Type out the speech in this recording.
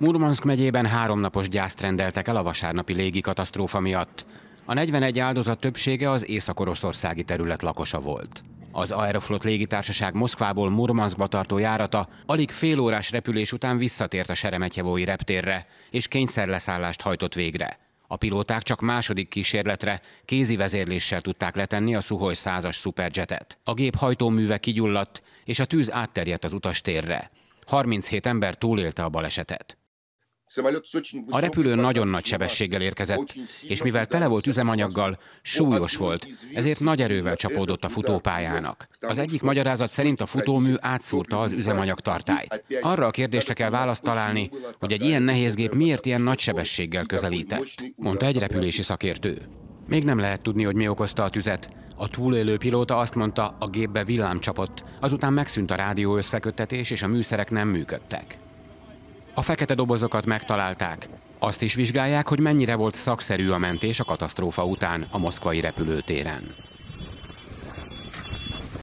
Murmansk megyében háromnapos gyászt rendeltek el a vasárnapi légi katasztrófa miatt. A 41 áldozat többsége az észak-oroszországi terület lakosa volt. Az Aeroflot légitársaság Moszkvából Murmanskba tartó járata alig fél órás repülés után visszatért a Seremetyevói reptérre, és kényszerleszállást hajtott végre. A pilóták csak második kísérletre kézi vezérléssel tudták letenni a Suhoj 100-as szuperjetet. A gép hajtóműve kigyulladt, és a tűz átterjedt az utastérre. 37 ember túlélte a balesetet. A repülő nagyon nagy sebességgel érkezett, és mivel tele volt üzemanyaggal, súlyos volt, ezért nagy erővel csapódott a futópályának. Az egyik magyarázat szerint a futómű átszúrta az üzemanyag tartályt. Arra a kérdésre kell választ találni, hogy egy ilyen nehéz gép miért ilyen nagy sebességgel közelített, mondta egy repülési szakértő. Még nem lehet tudni, hogy mi okozta a tüzet. A túlélő pilóta azt mondta, a gépbe villám csapott, azután megszűnt a rádió összeköttetés és a műszerek nem működtek. A fekete dobozokat megtalálták. Azt is vizsgálják, hogy mennyire volt szakszerű a mentés a katasztrófa után a moszkvai repülőtéren.